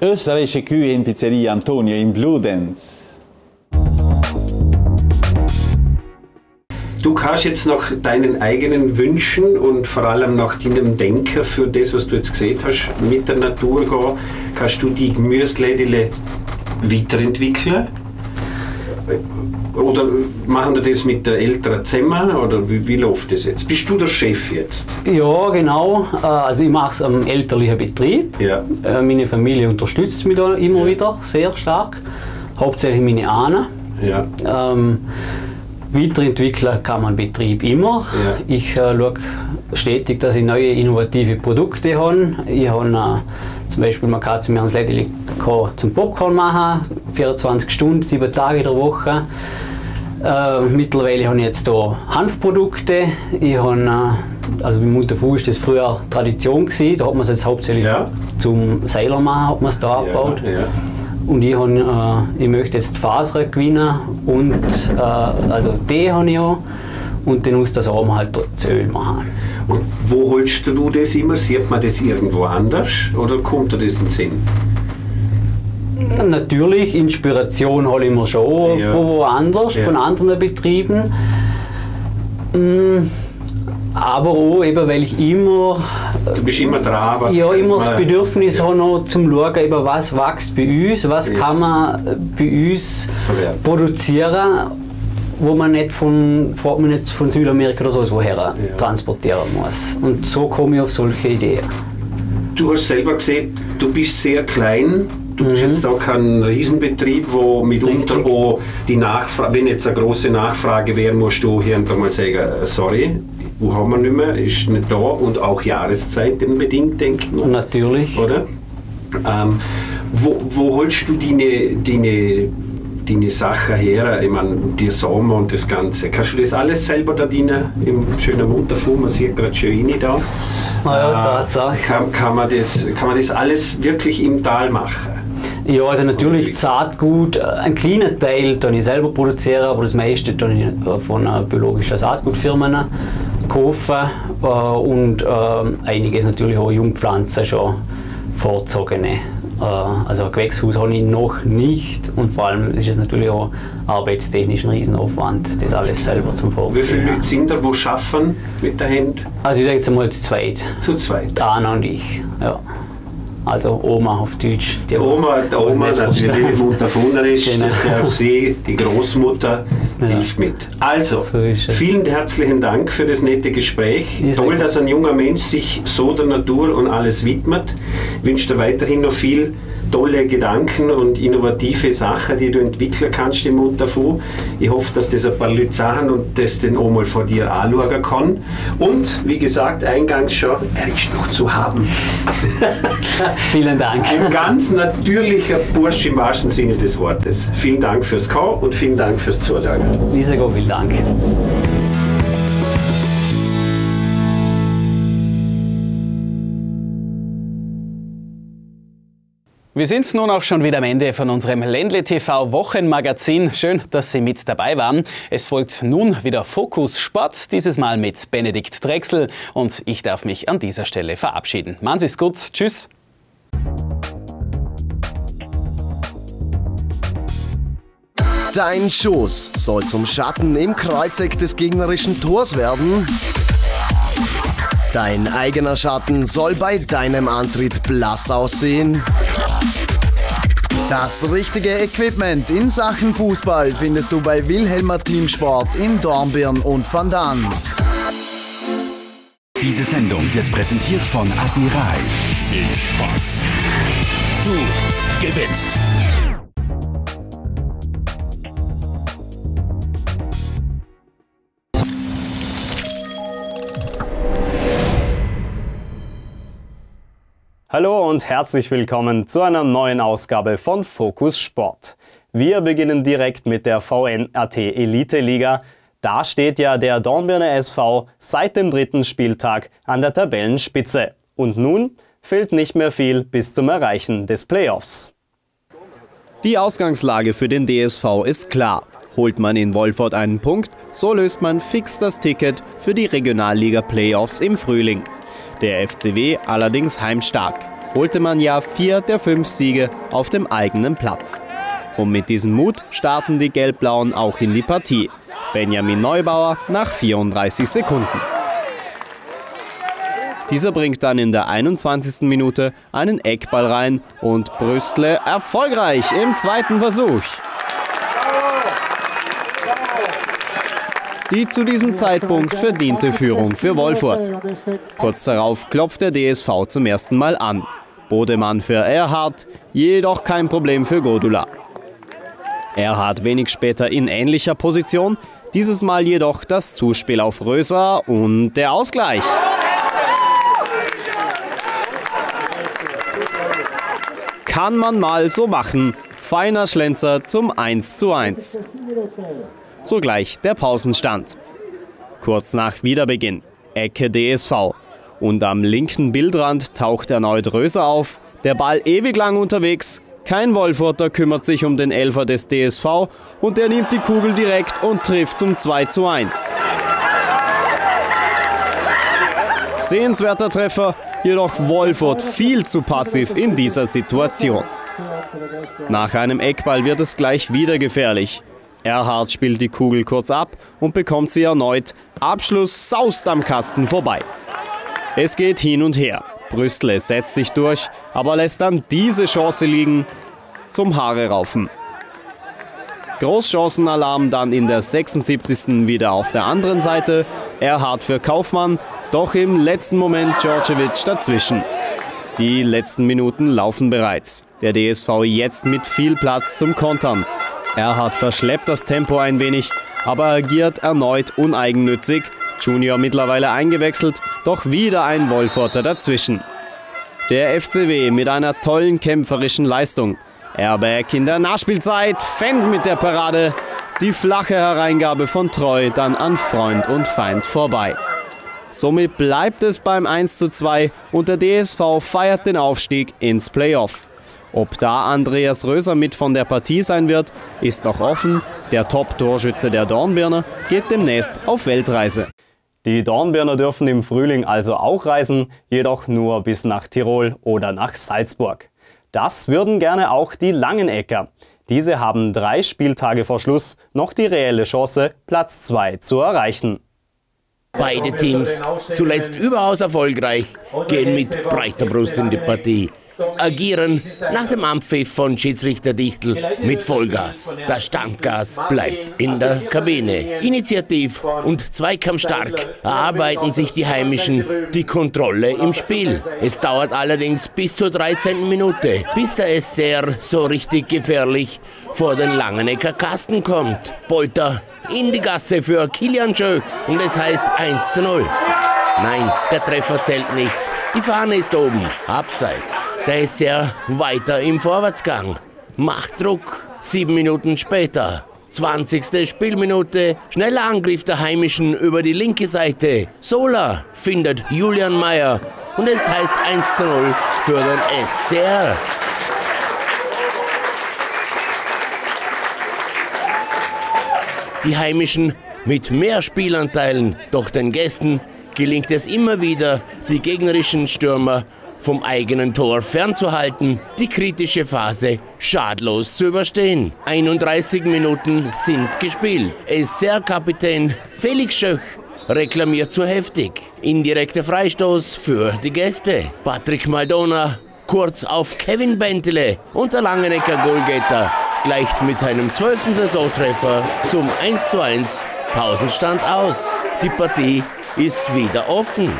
Österreichische Kühe in Pizzeria Antonio in Bludenz. Du kannst jetzt nach deinen eigenen Wünschen und vor allem nach deinem Denken für das, was du jetzt gesehen hast, mit der Natur gehen, kannst du die Gemüselädele weiterentwickeln? Oder machen die das mit den Eltern zusammen? Oder wie, wie läuft das jetzt? Bist du der Chef jetzt? Ja, genau. Äh, also ich mache es am elterlichen Betrieb. Ja. Äh, Meine Familie unterstützt mich da immer wieder sehr stark. Hauptsächlich meine Ahnen. Ja. Ähm, weiterentwickeln kann man Betrieb immer. Ja. Ich äh, schaue stetig, dass ich neue innovative Produkte habe. Ich habe äh, zum Beispiel, man kann zu ein Lädeli zum Popcorn machen, 24 Stunden, 7 Tage in der Woche. Äh, mittlerweile habe ich jetzt hier Hanfprodukte. Ich habe, äh, also bei Munterfu ist das früher Tradition gewesen. Da hat man es jetzt hauptsächlich Ja. zum Seiler machen, hat man es da abgebaut. Ja, ja. Und ich, hab, äh, ich möchte jetzt Fasern gewinnen und äh, also Tee habe ich auch. Und dann aus der Samen halt das Öl machen. Wo holst du das immer? Sieht man das irgendwo anders? Oder kommt dir das in den Sinn? Natürlich, Inspiration hole ich mir schon Ja. von woanders, Ja. von anderen Betrieben. Mm, Aber auch eben, weil ich immer, Du bist immer dran, was ja, immer das Bedürfnis Ja. habe, noch zum Schauen, eben, was wächst bei uns, was Ja. kann man bei uns Verwerten. produzieren, wo man nicht von, fragt man nicht von Südamerika oder so woher transportieren muss. Und so komme ich auf solche Ideen. Du hast selber gesehen, du bist sehr klein. Du Mhm. bist jetzt auch kein Riesenbetrieb, wo mitunter auch die Nachfrage, wenn jetzt eine große Nachfrage wäre, musst du hier und da mal sagen, äh, sorry, wo haben wir nicht mehr, ist nicht da und auch Jahreszeiten bedingt, denke ich mal. Natürlich. Oder? Ähm, wo, wo holst du deine, deine, deine Sachen her? Ich meine, die Sommer und das Ganze. Kannst du das alles selber da drinnen im schönen Munterfu? Man sieht gerade schön rein da. Ah ja, Äh, kann, kann, man das, kann man das alles wirklich im Tal machen? Ja, also natürlich Saatgut, ein kleiner Teil den ich selber produziere, aber das meiste ich äh, von äh, biologischen Saatgutfirmen kaufen äh, und ähm, einiges natürlich auch Jungpflanzen schon vorzogene. Äh, also ein Gewächshaus habe ich noch nicht und vor allem ist es natürlich auch arbeitstechnisch ein Riesenaufwand, das alles selber zum Wie viele. Leute sind da, die schaffen mit der Hand? Also ich sage jetzt einmal zu zweit, Zu zweit. Anna und ich. Ja. Also Oma auf Deutsch. Die Oma, die Oma, nicht die liebe Munterfuner ist, Genau. das darf sie, die Großmutter Ja. hilft mit. Also, So vielen herzlichen Dank für das nette Gespräch. Ist Toll, dass ein junger Mensch sich so der Natur und alles widmet. Ich wünsche dir weiterhin noch viel tolle Gedanken und innovative Sachen, die du entwickeln kannst im Munterfu. Ich hoffe, dass das ein paar Leute sagen und das dann auch mal vor dir anschauen kann. Und, wie gesagt, eingangs schon, er ist noch zu haben. <laughs> Vielen Dank. Ein ganz natürlicher Bursch im wahrsten Sinne des Wortes. Vielen Dank fürs Kommen und vielen Dank fürs Zuschauen. Lisa, vielen Dank. Wir sind nun auch schon wieder am Ende von unserem Ländle TV Wochenmagazin. Schön, dass Sie mit dabei waren. Es folgt nun wieder Fokus Sport, dieses Mal mit Benedikt Drechsel und ich darf mich an dieser Stelle verabschieden. Machen Sie es gut. Tschüss. Dein Schuss soll zum Schatten im Kreuzeck des gegnerischen Tors werden. Dein eigener Schatten soll bei deinem Antritt blass aussehen. Das richtige Equipment in Sachen Fußball findest du bei Wilhelmer Teamsport in Dornbirn und Van Dans. Diese Sendung wird präsentiert von Admiral. Ich Spaß. Du gewinnst. Hallo und herzlich willkommen zu einer neuen Ausgabe von Fokus Sport. Wir beginnen direkt mit der VNAT Elite Liga. Da steht ja der Dornbirner SV seit dem dritten Spieltag an der Tabellenspitze. Und nun fehlt nicht mehr viel bis zum Erreichen des Playoffs. Die Ausgangslage für den DSV ist klar. Holt man in Wolford einen Punkt, so löst man fix das Ticket für die Regionalliga-Playoffs im Frühling. Der FCW allerdings heimstark. Holte man ja vier der fünf Siege auf dem eigenen Platz. Und mit diesem Mut starten die Gelbblauen auch in die Partie. Benjamin Neubauer nach 34 Sekunden. Dieser bringt dann in der 21. Minute einen Eckball rein und Brüstle erfolgreich im zweiten Versuch. Die zu diesem Zeitpunkt verdiente Führung für Wolfurt. Kurz darauf klopft der DSV zum ersten Mal an. Bodemann für Erhard, jedoch kein Problem für Godula. Erhard wenig später in ähnlicher Position, dieses Mal jedoch das Zuspiel auf Röser und der Ausgleich. Kann man mal so machen. Feiner Schlenzer zum 1:1. Sogleich der Pausenstand. Kurz nach Wiederbeginn. Ecke DSV. Und am linken Bildrand taucht erneut Röser auf. Der Ball ewig lang unterwegs. Kein Wolfurter kümmert sich um den Elfer des DSV und er nimmt die Kugel direkt und trifft zum 2:1. Sehenswerter Treffer, jedoch Wolfurt viel zu passiv in dieser Situation. Nach einem Eckball wird es gleich wieder gefährlich. Erhard spielt die Kugel kurz ab und bekommt sie erneut. Abschluss saust am Kasten vorbei. Es geht hin und her. Brüstle setzt sich durch, aber lässt dann diese Chance liegen zum Haare raufen. Großchancenalarm dann in der 76. wieder auf der anderen Seite. Erhard für Kaufmann, doch im letzten Moment Djordjevic dazwischen. Die letzten Minuten laufen bereits. Der DSV jetzt mit viel Platz zum Kontern. Erhard verschleppt das Tempo ein wenig, aber agiert erneut uneigennützig. Junior mittlerweile eingewechselt, doch wieder ein Wolforter dazwischen. Der FCW mit einer tollen kämpferischen Leistung. Airbag in der Nachspielzeit, Fendt mit der Parade. Die flache Hereingabe von Treu dann an Freund und Feind vorbei. Somit bleibt es beim 1:2 und der DSV feiert den Aufstieg ins Playoff. Ob da Andreas Röser mit von der Partie sein wird, ist noch offen. Der Top-Torschütze der Dornbirner geht demnächst auf Weltreise. Die Dornbirner dürfen im Frühling also auch reisen, jedoch nur bis nach Tirol oder nach Salzburg. Das würden gerne auch die Langenecker. Diese haben drei Spieltage vor Schluss noch die reelle Chance, Platz 2 zu erreichen. Beide Teams, zuletzt überaus erfolgreich, gehen mit breiter Brust in die Partie agieren nach dem Ampfiff von Schiedsrichter Dichtel mit Vollgas. Das Standgas bleibt in der Kabine. Initiativ und zweikampfstark erarbeiten sich die Heimischen die Kontrolle im Spiel. Es dauert allerdings bis zur 13. Minute, bis der SCR so richtig gefährlich vor den Langenecker Kasten kommt. Polter in die Gasse für Kilian Schöch und es heißt 1 zu 0. Nein, der Treffer zählt nicht. Die Fahne ist oben, abseits. Da ist er weiter im Vorwärtsgang. Macht Druck. Sieben Minuten später. 20. Spielminute. Schneller Angriff der Heimischen über die linke Seite. Sola findet Julian Meyer. Und es heißt 1 zu 0 für den SCR. Die Heimischen mit mehr Spielanteilen, doch den Gästen gelingt es immer wieder, die gegnerischen Stürmer vom eigenen Tor fernzuhalten, die kritische Phase schadlos zu überstehen. 31 Minuten sind gespielt. SCR-Kapitän Felix Schöch reklamiert zu heftig. Indirekter Freistoß für die Gäste. Patrick Maldona kurz auf Kevin Bentele und der Langenecker Goalgetter gleicht mit seinem zwölften Saisontreffer zum 1:1 Pausenstand aus. Die Partie ist wieder offen.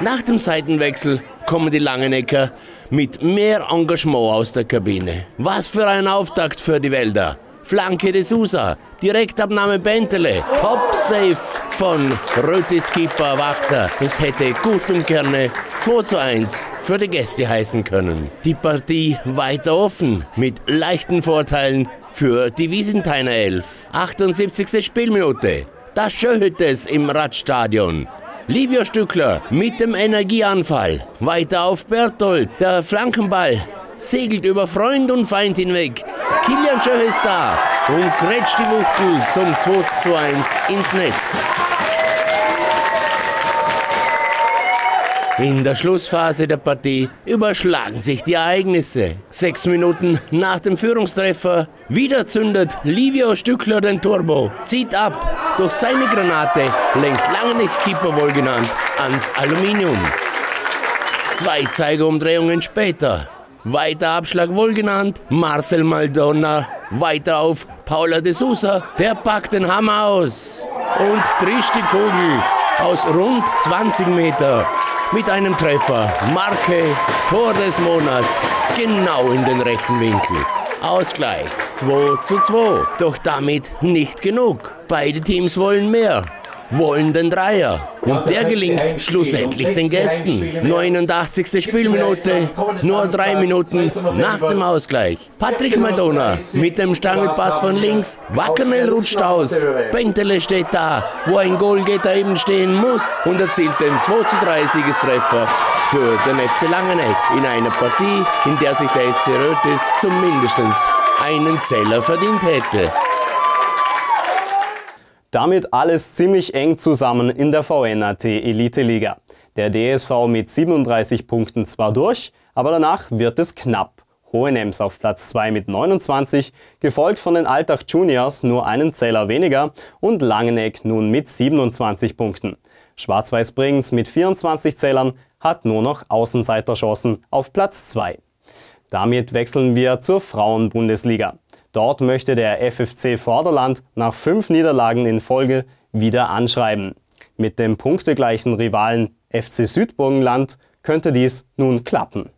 Nach dem Seitenwechsel kommen die Langenecker mit mehr Engagement aus der Kabine. Was für ein Auftakt für die Wälder. Flanke de Sousa, Direktabnahme Bentele, Top-Safe von Rötis Keeper Wachter. Es hätte gut und gerne 2 zu 1 für die Gäste heißen können. Die Partie weiter offen, mit leichten Vorteilen für die Wiesentheiner Elf. 78. Spielminute. Da schönt es im Radstadion. Livio Stückler mit dem Energieanfall. Weiter auf Berthold. Der Flankenball segelt über Freund und Feind hinweg. Kilian Schö ist da und grätscht die Wuchtel zum 2 zu 1 ins Netz. In der Schlussphase der Partie überschlagen sich die Ereignisse. Sechs Minuten nach dem Führungstreffer wieder zündet Livio Stückler den Turbo, zieht ab. Durch seine Granate lenkt lange nicht Keeper wohlgenannt ans Aluminium. Zwei Zeigerumdrehungen später. Weiter Abschlag wohlgenannt, Marcel Maldonna. Weiter auf Paula de Sousa, der packt den Hammer aus und trischt die Kugel aus rund 20 Meter mit einem Treffer. Marke, Tor des Monats, genau in den rechten Winkel. Ausgleich 2 zu 2. Doch damit nicht genug. Beide Teams wollen mehr wollen den Dreier. Und der gelingt schlussendlich den Gästen. 89. Spielminute, nur drei Minuten nach dem Ausgleich. Patrick Madonna mit dem Stangelpass von links. Wackermel rutscht aus. Bentele steht da, wo ein Goalgetter eben stehen muss und erzielt den 2 zu 3 Siegestreffer für den FC Langeneck in einer Partie, in der sich der SC Rötis zumindest einen Zeller verdient hätte. Damit alles ziemlich eng zusammen in der VNAT Elite Liga. Der DSV mit 37 Punkten zwar durch, aber danach wird es knapp. Hohenems auf Platz 2 mit 29, gefolgt von den Altach Juniors nur einen Zähler weniger und Langeneck nun mit 27 Punkten. Schwarz-Weiß Brings mit 24 Zählern hat nur noch Außenseiterchancen auf Platz 2. Damit wechseln wir zur Frauenbundesliga. Dort möchte der FFC Vorderland nach fünf Niederlagen in Folge wieder anschreiben. Mit dem punktegleichen Rivalen FC Südburgenland könnte dies nun klappen.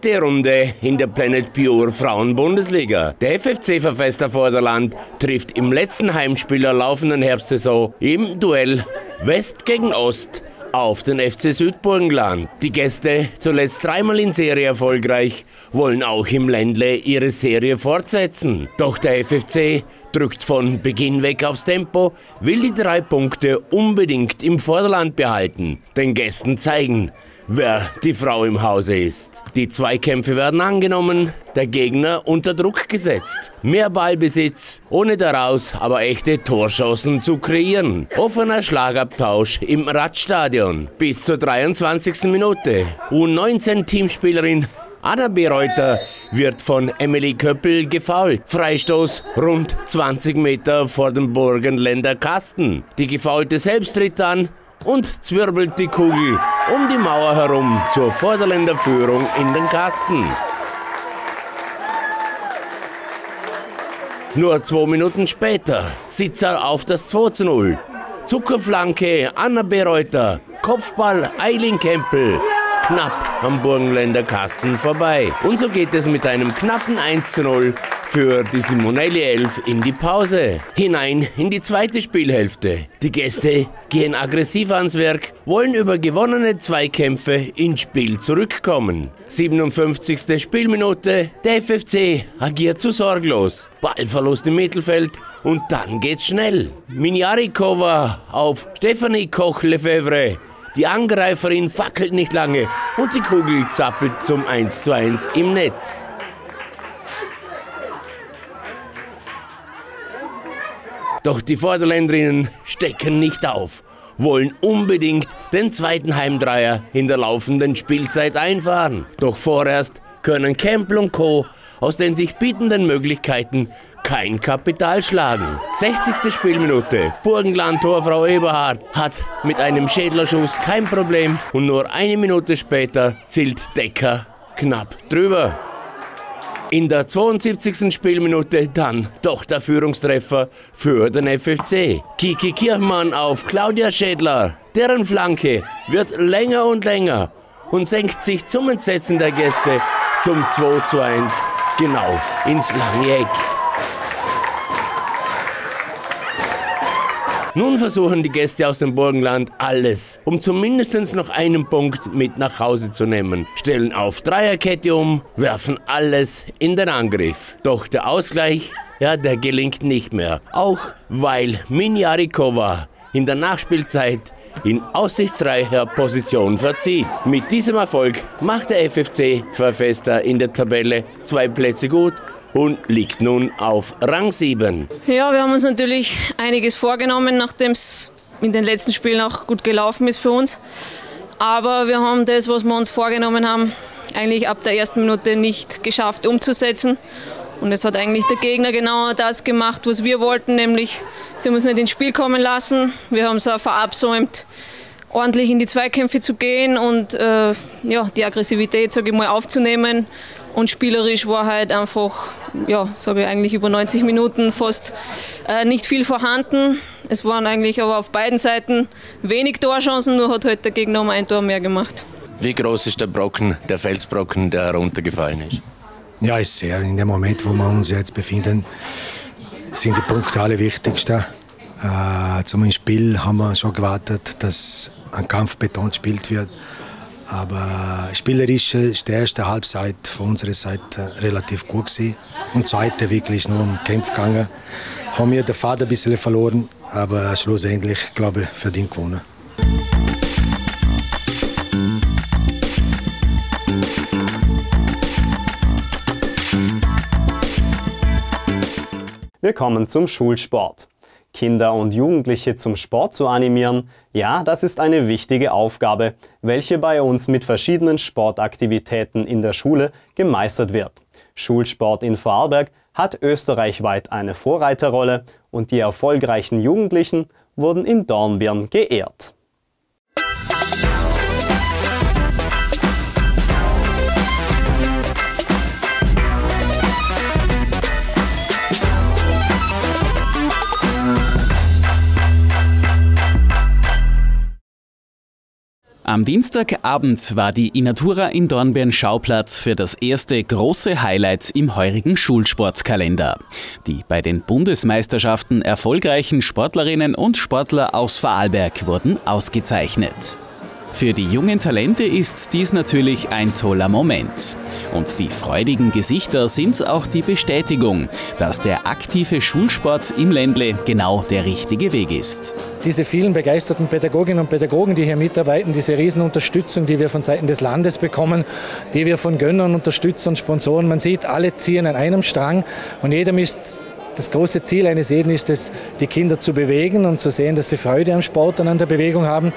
Achte Runde in der Planet Pure Frauen-Bundesliga. Der FFC Verfester Vorderland trifft im letzten Heimspiel der laufenden Herbstsaison im Duell West gegen Ost auf den FC Südburgenland. Die Gäste, zuletzt dreimal in Serie erfolgreich, wollen auch im Ländle ihre Serie fortsetzen. Doch der FFC drückt von Beginn weg aufs Tempo, will die drei Punkte unbedingt im Vorderland behalten, den Gästen zeigen, wer die Frau im Hause ist. Die Zweikämpfe werden angenommen, der Gegner unter Druck gesetzt. Mehr Ballbesitz, ohne daraus aber echte Torschancen zu kreieren. Offener Schlagabtausch im Radstadion bis zur 23. Minute. U19-Teamspielerin Anna Bereuter wird von Emily Köppel gefault. Freistoß rund 20 Meter vor dem Burgenländer Kasten. Die Gefaulte selbst tritt an, und zwirbelt die Kugel um die Mauer herum zur Vorderländer Führung in den Kasten. Nur zwei Minuten später sitzt er auf das 2 zu 0. Zuckerflanke Anna Bereuter, Kopfball Eileen Kempel, knapp am Burgenländer Kasten vorbei. Und so geht es mit einem knappen 1 zu 0 für die Simonelli 11 in die Pause. Hinein in die zweite Spielhälfte. Die Gäste gehen aggressiv ans Werk, wollen über gewonnene Zweikämpfe ins Spiel zurückkommen. 57. Spielminute, der FFC agiert zu sorglos. Ballverlust im Mittelfeld und dann geht's schnell. Minjarikova auf Stefanie Koch-Lefebvre. Die Angreiferin fackelt nicht lange und die Kugel zappelt zum 1 zu 1 im Netz. Doch die Vorderländerinnen stecken nicht auf, wollen unbedingt den zweiten Heimdreier in der laufenden Spielzeit einfahren. Doch vorerst können Campbell und Co. aus den sich bietenden Möglichkeiten kein Kapital schlagen. 60. Spielminute. Burgenland-Tor Frau Eberhardt hat mit einem Schädlerschuss kein Problem und nur eine Minute später zielt Decker knapp drüber. In der 72. Spielminute dann doch der Führungstreffer für den FFC. Kiki Kirchmann auf Claudia Schädler. Deren Flanke wird länger und länger und senkt sich zum Entsetzen der Gäste zum 2 zu 1 genau ins lange Eck. Nun versuchen die Gäste aus dem Burgenland alles, um zumindest noch einen Punkt mit nach Hause zu nehmen. Stellen auf Dreierkette um, werfen alles in den Angriff. Doch der Ausgleich, ja, der gelingt nicht mehr. Auch weil Minjarikova in der Nachspielzeit in aussichtsreicher Position verzieht. Mit diesem Erfolg macht der FFC Verfester in der Tabelle zwei Plätze gut und liegt nun auf Rang 7. Ja, wir haben uns natürlich einiges vorgenommen, nachdem es in den letzten Spielen auch gut gelaufen ist für uns. Aber wir haben das, was wir uns vorgenommen haben, eigentlich ab der ersten Minute nicht geschafft umzusetzen. Und es hat eigentlich der Gegner genau das gemacht, was wir wollten, nämlich sie haben uns nicht ins Spiel kommen lassen. Wir haben es auch verabsäumt, ordentlich in die Zweikämpfe zu gehen und äh, ja, die Aggressivität, sage ich mal, aufzunehmen. Und spielerisch war halt einfach, ja, sage ich eigentlich über 90 Minuten fast äh, nicht viel vorhanden. Es waren eigentlich aber auf beiden Seiten wenig Torchancen, nur hat halt der Gegner um ein Tor mehr gemacht. Wie groß ist der Brocken, der Felsbrocken, der heruntergefallen ist? Ja, ist sehr. In dem Moment, wo wir uns jetzt befinden, sind die Punkte alle wichtigsten. Äh, zum Spiel haben wir schon gewartet, dass ein Kampfbeton gespielt wird. Aber spielerisch ist die erste Halbzeit von unserer Seite relativ gut gewesen. Und die zweite wirklich nur um Kampf gegangen. Haben wir den Vater ein bisschen verloren, aber schlussendlich, glaube ich, verdient gewonnen. Wir kommen zum Schulsport. Kinder und Jugendliche zum Sport zu animieren, ja, das ist eine wichtige Aufgabe, welche bei uns mit verschiedenen Sportaktivitäten in der Schule gemeistert wird. Schulsport in Vorarlberg hat österreichweit eine Vorreiterrolle und die erfolgreichen Jugendlichen wurden in Dornbirn geehrt. Am Dienstagabend war die Inatura in Dornbirn Schauplatz für das erste große Highlight im heurigen Schulsportkalender. Die bei den Bundesmeisterschaften erfolgreichen Sportlerinnen und Sportler aus Vorarlberg wurden ausgezeichnet. Für die jungen Talente ist dies natürlich ein toller Moment. Und die freudigen Gesichter sind auch die Bestätigung, dass der aktive Schulsport im Ländle genau der richtige Weg ist. Diese vielen begeisterten Pädagoginnen und Pädagogen, die hier mitarbeiten, diese Riesenunterstützung, die wir von Seiten des Landes bekommen, die wir von Gönnern, Unterstützern, Sponsoren, man sieht, alle ziehen an einem Strang und jeder misst das große Ziel eines jeden ist es, die Kinder zu bewegen und zu sehen, dass sie Freude am Sport und an der Bewegung haben.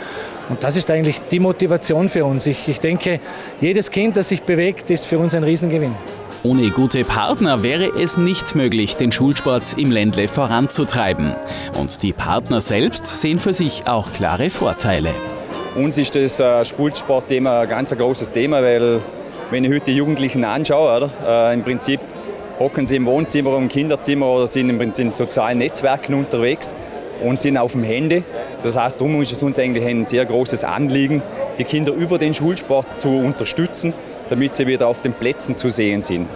Und das ist eigentlich die Motivation für uns. Ich, ich denke, jedes Kind, das sich bewegt, ist für uns ein Riesengewinn. Ohne gute Partner wäre es nicht möglich, den Schulsport im Ländle voranzutreiben. Und die Partner selbst sehen für sich auch klare Vorteile. Uns ist das äh, Schulsportthema ein ganz großes Thema, weil wenn ich heute die Jugendlichen anschaue, oder, äh, im Prinzip hocken sie im Wohnzimmer im Kinderzimmer oder sind in sozialen Netzwerken unterwegs und sind auf dem Handy. Das heißt, darum ist es uns eigentlich ein sehr großes Anliegen, die Kinder über den Schulsport zu unterstützen, damit sie wieder auf den Plätzen zu sehen sind.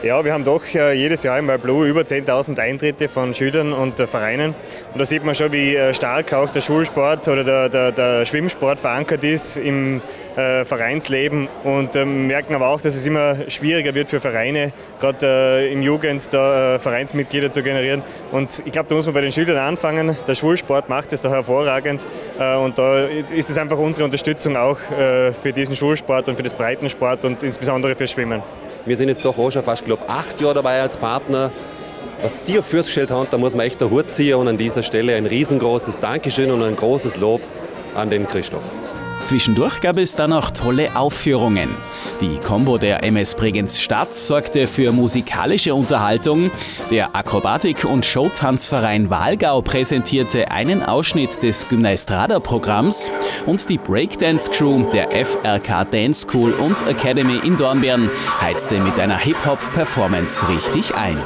Ja, wir haben doch äh, jedes Jahr im Blue über 10.000 Eintritte von Schülern und äh, Vereinen. Und da sieht man schon, wie äh, stark auch der Schulsport oder der, der, der Schwimmsport verankert ist im Vereinsleben. Und ähm, merken aber auch, dass es immer schwieriger wird für Vereine, gerade äh, in Jugend da Vereinsmitglieder zu generieren. Und ich glaube, da muss man bei den Schülern anfangen. Der Schulsport macht es da hervorragend. und da ist es einfach unsere Unterstützung auch für diesen Schulsport und für das Breitensport und insbesondere fürs Schwimmen. Wir sind jetzt doch auch schon fast, glaube acht Jahre dabei als Partner. Was die auf Fürs gestellt haben, da muss man echt der Hut ziehen und an dieser Stelle ein riesengroßes Dankeschön und ein großes Lob an den Christoph. Zwischendurch gab es dann auch tolle Aufführungen. Die Combo der MS Bregenz Stadt sorgte für musikalische Unterhaltung. Der Akrobatik- und Showtanzverein Wahlgau präsentierte einen Ausschnitt des Gymnaistrada-Programms und die Breakdance-Crew der FRK Dance School und Academy in Dornbirn heizte mit einer Hip-Hop-Performance richtig ein.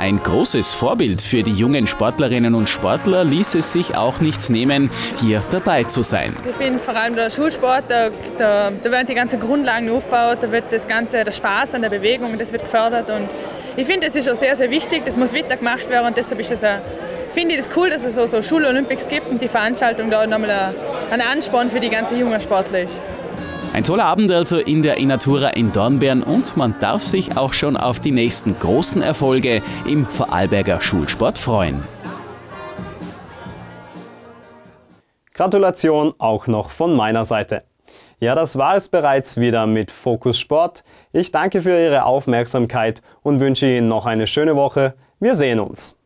Ein großes Vorbild für die jungen Sportlerinnen und Sportler ließ es sich auch nichts nehmen, hier dabei zu sein. Ich bin vor allem der Schulsport, da, da, da werden die ganzen Grundlagen aufgebaut, da wird das Ganze, der Spaß an der Bewegung, das wird gefördert und ich finde, das ist auch sehr, sehr wichtig, das muss weitergemacht werden und deshalb ist es ein finde ich das cool, dass es so, so Schulolympics gibt und die Veranstaltung da nochmal ein Ansporn für die ganzen jungen Sportler ist. Ein toller Abend also in der Inatura in Dornbirn und man darf sich auch schon auf die nächsten großen Erfolge im Vorarlberger Schulsport freuen. Gratulation auch noch von meiner Seite. Ja, das war es bereits wieder mit Fokus Sport. Ich danke für Ihre Aufmerksamkeit und wünsche Ihnen noch eine schöne Woche. Wir sehen uns.